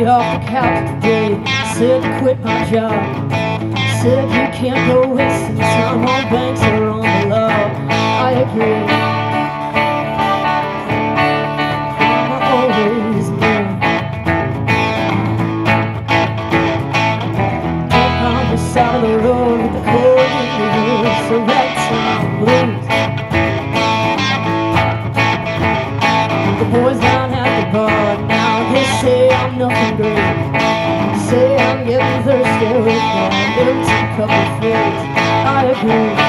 Me off the couch today. Said to quit my job. Said you can't go wasting time on banks or on the law. I agree. Mama always knew. On the side of the road with the cold windows, so that's some they say I'm nothing great. Say I'm getting thirsty with one empty cup of fate. I agree.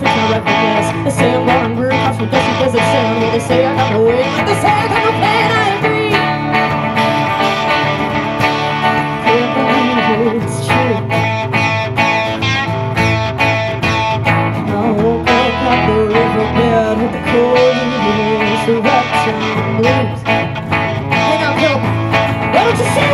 Say my record yes They say I'm going weird, cops from dusty desert sand Well, they say I got no weight, but they say I got no pain I agree. Can't believe it's true. I woke up at the riverbed with the cold Hey now, Bill, why don't you sing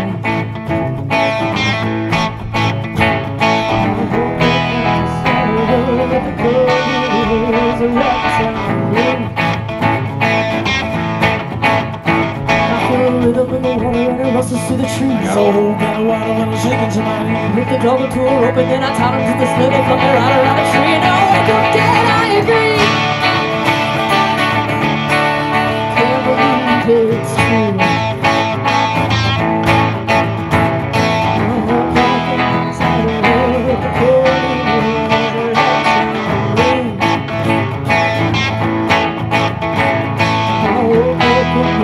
Through the trees. Got a whole bottle of water when I'm shaking somebody. With the double tour open, then I tied him to the slither from right around the tree. And I wake up dead, I agree. Can't believe it's true.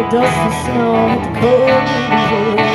dust and snow, the cold and the